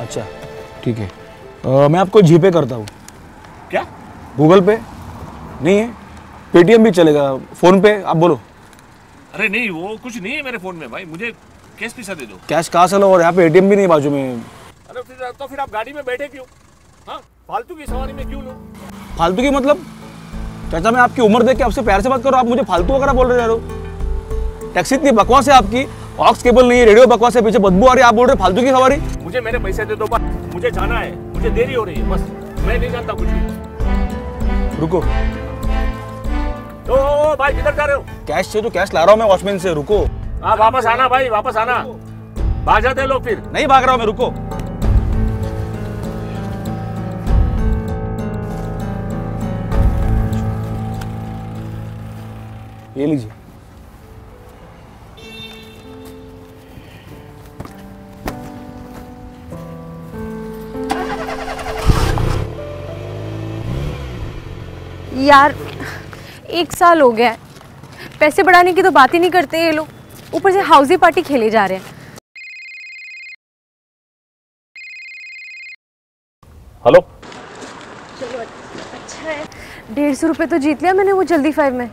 अच्छा। ठीक है। अ, मैं आपको जीपे करता हूँ। क्या? गूगल पे? नहीं है। पेटीएम भी चलेगा। फ़ोन पे? आप बोलो। अरे नहीं वो कुछ नहीं है मेरे फ़ोन में भाई। मुझे कैश पैसा दे दो। कैश कहाँ से लो? और यहाँ पे एटीएम भी नहीं बाजू में। अरे फिर तो फिर आप गाड़ी में बैठे क्यों? हाँ? फालतू की सवारी में क्यों लो? फालतू की मतलब? चाचा मैं आपकी उम्र देख के आपसे प्यार से बात करो आप मुझे फालतू वगैरह बोल रहे हो। टैक्सी इतनी बकवास है आपकी। ऑक्स केबल नहीं है रेडियो बकवास है पीछे बदबू आ रही है आप बोल रहे फालतू की सवारी मुझे मेरे पैसे दे दो मुझे जाना है मुझे देरी हो रही है बस मैं नहीं जानता कुछ भी। रुको। भाई किधर जा रहे हो? कैश चाहिए तो कैश ला रहा हूँ मैं वॉचमैन से रुको। हाँ वापस आना भाई वापस आना। भाग जाते लोग फिर। नहीं भाग रहा हूँ मैं रुको। ये लीजिए। यार एक साल हो गया है। पैसे बढ़ाने की तो बात ही नहीं करते ये लोग। ऊपर से हाउसी पार्टी खेले जा रहे हैं। हेलो चलो अच्छा है। डेढ़ सौ रुपये तो जीत लिया मैंने वो जल्दी फाइव में।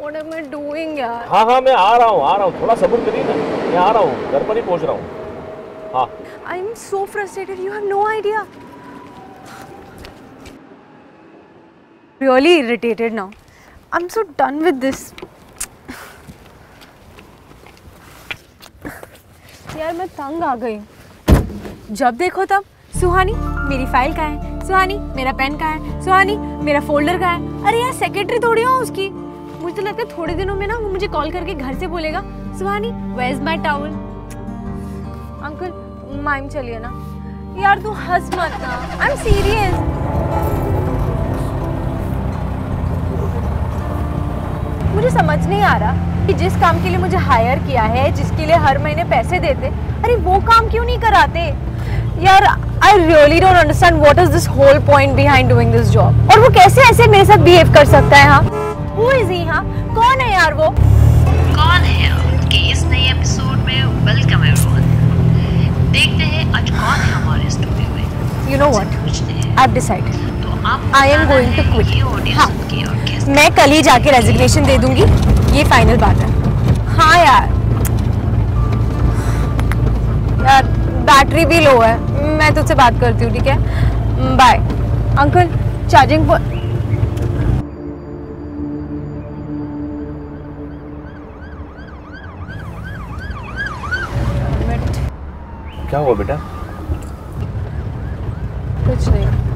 What am I doing यार? हाँ हाँ मैं आ रहा हूँ आ रहा हूँ। थोड़ा सब्र करिए ना। मैं आ रहा हूँ घर पर ही पहुँच रहा हूँ। हाँ। I am so frustrated. You have no idea. Really irritated now. I'm so done with this. यार, मैं तंग आ गई। जब देखो तब। सुहानी, मेरी फ़ाइल कहाँ है? सुहानी, मेरा पेन कहाँ है? सुहानी, मेरा फोल्डर कहाँ है? अरे यार सेक्रेटरी थोड़ी हो उसकी। मुझे तो लगता है थोड़े दिनों में ना वो मुझे कॉल करके घर से बोलेगा, Suhani where is my towel uncle mime चलिए ना। यार, तू हंस मत ना। आई एम सीरियस मुझे समझ नहीं आ रहा कि जिस काम के लिए मुझे हायर किया है जिसके लिए हर महीने पैसे देते अरे वो काम क्यों नहीं कराते? यार I really don't understand what is this whole point behind doing this job और वो कैसे ऐसे मेरे साथ बिहेव कर सकता है हाँ? हु इज़ ही हाँ? कौन है यार वो? कौन है आपके इस नए एपिसोड में? वेलकम एवरीवन देखते हैं आज कौन है हमारे स्टूडियो में। You know what I decided तो am going to going to quit. ये ऑडियो हाँ। मैं कल ही जाके रेजिग्नेशन दे दूँगी. ये फाइनल बात है. हाँ यार. यार बैटरी भी लो है. मैं तुझसे बात करती हूँ ठीक है? बाय अंकल चार्जिंग पर क्या हुआ बेटा? कुछ नहीं.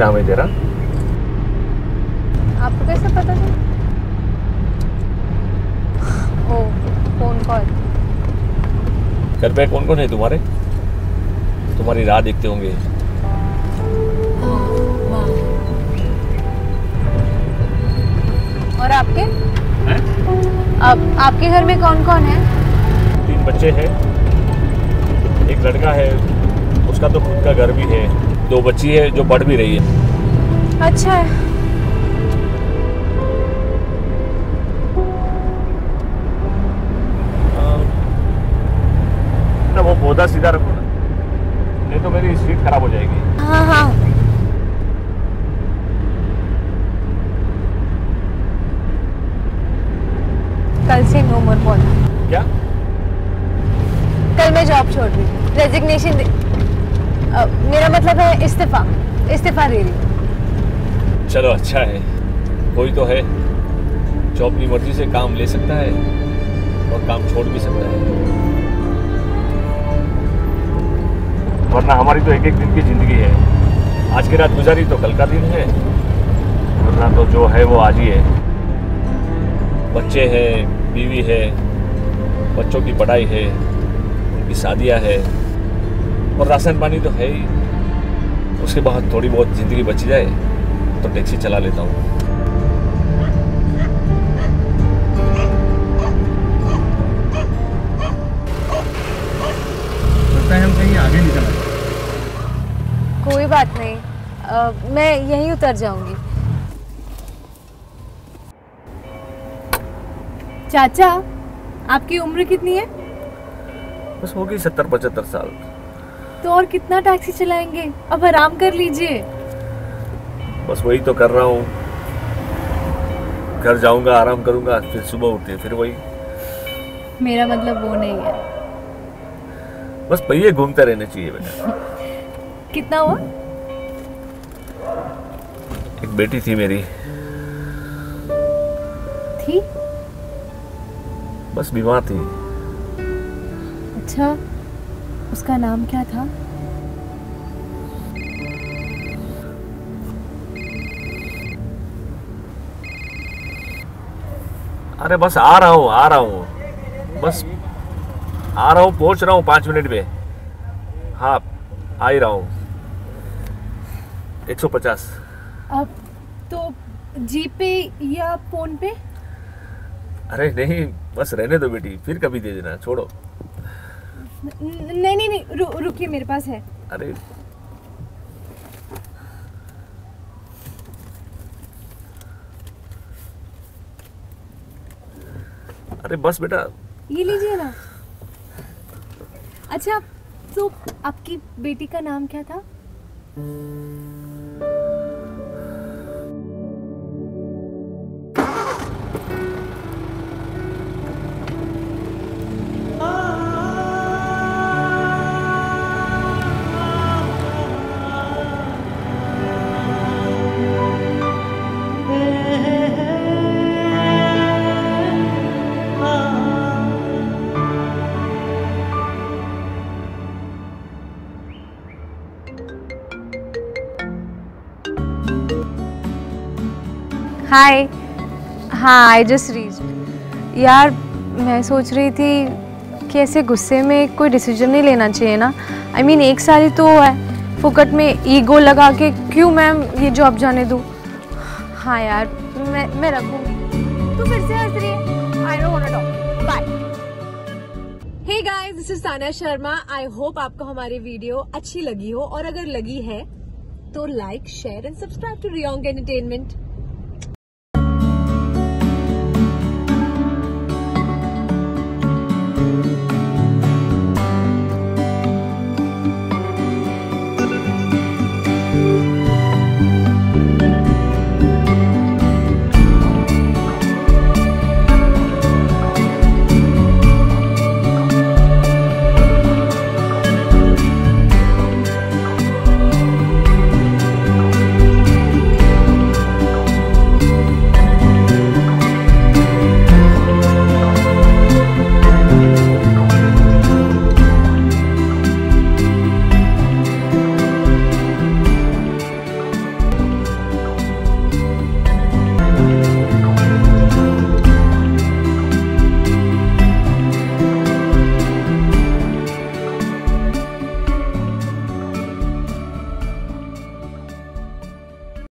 नाम है तेरा? आपको कैसे पता था ओ फ़ोन कॉल। घर पे कौन कौन है तुम्हारे? तुम्हारी राह देखते होंगे। और आपके? अब आपके घर में कौन कौन है? तीन बच्चे हैं। एक लड़का है उसका तो खुद का घर भी है। दो बच्ची है जो पढ़ भी रही है। अच्छा है। ना वो पौधा सीधा रखो ना। नहीं तो मेरी स्ट्रीट खराब हो जाएगी। हाँ हाँ। कल से नो मोर पौधा क्या? कल मैं जॉब छोड़ रही हूँ। रेजिग्नेशन दे अ, मेरा मतलब है इस्तीफा दे रही चलो अच्छा है। कोई तो है जो अपनी मर्ज़ी से काम ले सकता है और काम छोड़ भी सकता है। वरना हमारी तो एक एक दिन की ज़िंदगी है। आज की रात गुजारी तो कल का दिन है। वरना तो जो है वो आज ही है। बच्चे हैं, बीवी है, बच्चों की पढ़ाई है, उनकी शादियाँ है, और राशन पानी तो है ही। उसके बाद थोड़ी बहुत ज़िंदगी बच जाए तो टैक्सी चला लेता हूँ। हम कहीं आगे निकल कोई बात नहीं। अ, मैं यहीं उतर जाऊँगी। चाचा आपकी उम्र कितनी है? बस होगी सत्तर पचहत्तर साल। तो और कितना टैक्सी चलाएँगे? अब आराम कर लीजिए। बस वही तो कर रहा हूँ। घर जाऊँगा आराम करूँगा फिर सुबह उठते फिर वही। मेरा मतलब वो नहीं है। बस पहिए घूमते रहने चाहिए बेटा। कितना हुआ? एक बेटी थी मेरी। थी? बस बीमार थी। अच्छा। उसका नाम क्या था? अरे बस आ रहा हूँ आ रहा हूँ। बस आ रहा हूँ पहुँच रहा हूँ पाँच मिनट में। हाँ आ ही रहा हूँ। एक सौ पचास। अब तो जी पे या फ़ोन पे अरे नहीं बस रहने दो बेटी फिर कभी दे देना छोड़ो। नहीं नहीं नहीं रु, रुकिए मेरे पास है। अरे। अरे बस बेटा। ये लीजिए ना। अच्छा तो आपकी बेटी का नाम क्या था? हाय हाँ आई जस्ट रीच यार मैं सोच रही थी कि ऐसे गुस्से में कोई डिसीज़न नहीं लेना चाहिए ना। आई I मीन mean, एक साल ही तो है। फुकट में ईगो लगा के क्यों मैम ये जॉब जाने दूँ? हाँ यार मैं मैं रखूँगी। तू फिर से हंस रही है? I don't want to talk bye hey guys this is Tana Sharma I hope आपको हमारी वीडियो अच्छी लगी हो। और अगर लगी है तो like share and subscribe to Riyong entertainment